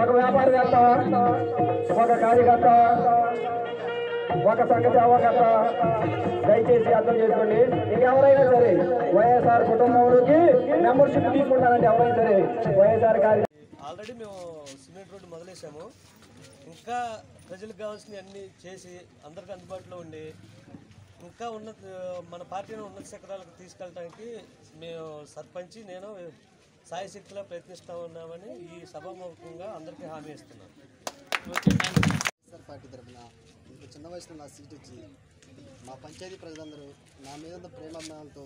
ఒక వ్యాపారవేత్త ఒక కార్యకర్త ఒక సంఘ సేవకర్త దయచేసి అర్థం చేసుకోండి. ఇంకెవరైనా సరే వైఎస్ఆర్ కుటుంబంలోకి మెంబర్షిప్ తీసుకుంటానంటే ఎవరైనా సరే వైఎస్ఆర్ కార్య ఆల్రెడీ మేము సిమెంట్ రోడ్డు మొదలేసాము. ఇంకా ప్రజలకు కావాల్సినవి అన్నీ చేసి అందరికి అందుబాటులో ఉండి ఇంకా ఉన్నత మన పార్టీని ఉన్నత శిఖరాలకు తీసుకెళ్ళడానికి మేము సర్పంచి నేను సాయశక్తిలో ప్రయత్నిస్తూ ఉన్నామని ఈ సభాముఖంగా అందరికీ హామీ ఇస్తున్నాం. పార్టీ తరఫున ఇంత చిన్న వయసులో నా సీట్ ఇచ్చి మా పంచాయతీ ప్రజలందరూ నా మీద ప్రేమాభిమానాలతో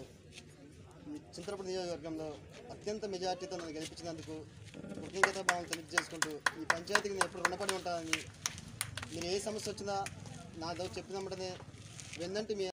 ఈ చింతలపూడి నియోజకవర్గంలో అత్యంత మెజార్టీతో నన్ను గెలిపించినందుకు కృతజ్ఞత భావం తెలియజేసుకుంటూ ఈ పంచాయతీకి నేను ఎప్పుడు రుణపడి ఉంటానని మీరు ఏ సమస్య వచ్చినా నా దగ్గర చెప్పిన వెందంటే మీ